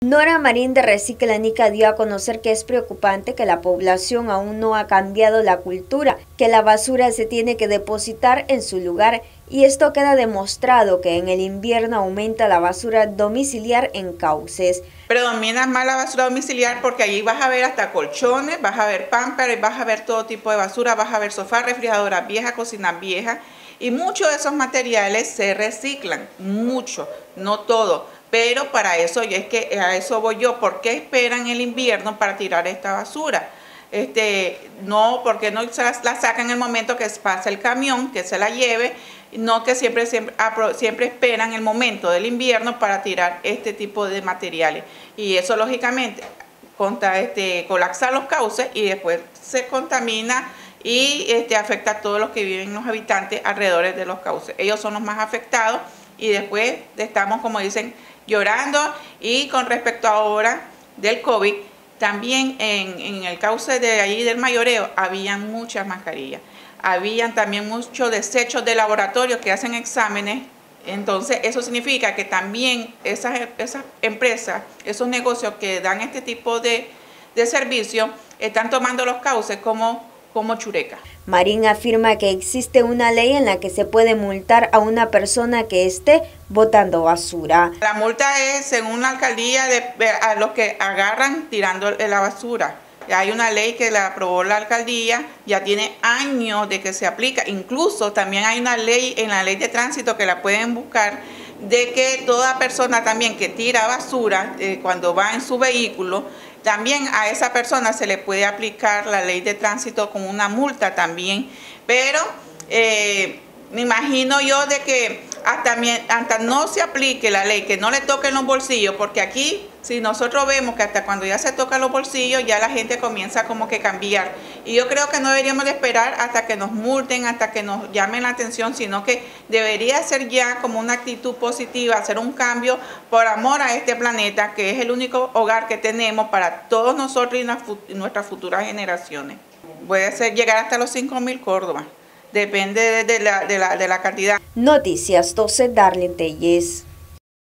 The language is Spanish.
Nora Marín de Reciclanica dio a conocer que es preocupante que la población aún no ha cambiado la cultura, que la basura se tiene que depositar en su lugar y esto queda demostrado que en el invierno aumenta la basura domiciliar en cauces. Predomina más la basura domiciliar porque allí vas a ver hasta colchones, vas a ver pámparas, vas a ver todo tipo de basura, vas a ver sofás, refrigeradoras viejas, cocinas viejas y muchos de esos materiales se reciclan, mucho, no todo pero para eso, y es que a eso voy yo, ¿por qué esperan el invierno para tirar esta basura? Este, no, porque no la sacan en el momento que pasa el camión, que se la lleve, no que siempre, siempre, esperan el momento del invierno para tirar este tipo de materiales. Y eso lógicamente contra, este, colapsa los cauces y después se contamina y este, afecta a todos los que viven los habitantes alrededor de los cauces. Ellos son los más afectados y después estamos, como dicen, llorando. Y con respecto ahora del COVID, también en, el cauce de ahí del mayoreo habían muchas mascarillas. Habían también muchos desechos de laboratorio que hacen exámenes. Entonces, eso significa que también esas, esas empresas, esos negocios que dan este tipo de, de servicio, están tomando los cauces como como Chureca. Marín afirma que existe una ley en la que se puede multar a una persona que esté botando basura. La multa es según la alcaldía de, a los que agarran tirando la basura. Hay una ley que la aprobó la alcaldía, ya tiene años de que se aplica. Incluso también hay una ley en la ley de tránsito que la pueden buscar de que toda persona también que tira basura eh, cuando va en su vehículo, también a esa persona se le puede aplicar la ley de tránsito con una multa también. Pero eh, me imagino yo de que hasta, hasta no se aplique la ley, que no le toquen los bolsillos, porque aquí si nosotros vemos que hasta cuando ya se tocan los bolsillos, ya la gente comienza como que cambiar. Y yo creo que no deberíamos de esperar hasta que nos multen, hasta que nos llamen la atención, sino que debería ser ya como una actitud positiva, hacer un cambio por amor a este planeta, que es el único hogar que tenemos para todos nosotros y nuestras futuras generaciones. Puede ser llegar hasta los 5 mil Córdoba. Depende de la, de, la, de la cantidad. Noticias 12, Darlene Telles.